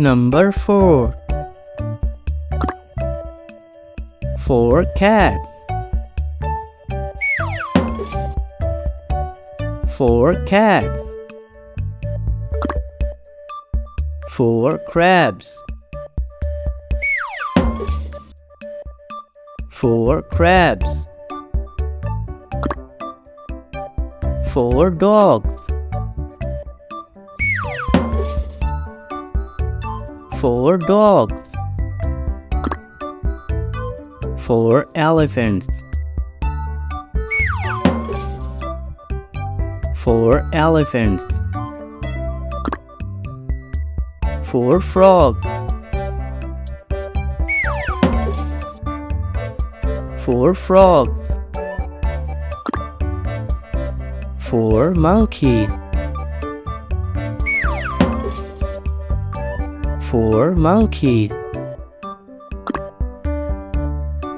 Number 4 Four cats. Four cats. Four crabs. Four crabs. Four dogs Four dogs Four elephants Four elephants Four frogs Four frogs Four monkeys Four monkeys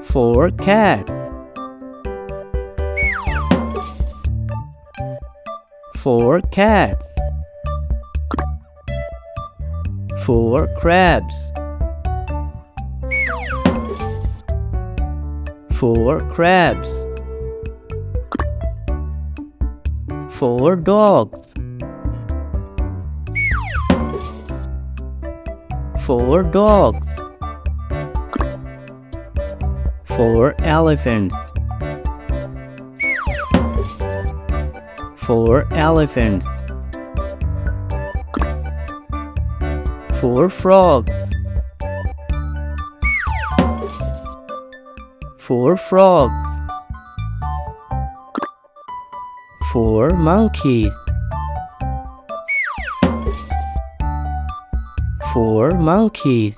Four cats Four cats Four crabs. Four crabs. Four dogs Four dogs Four elephants Four elephants Four frogs Four frogs Four monkeys Four monkeys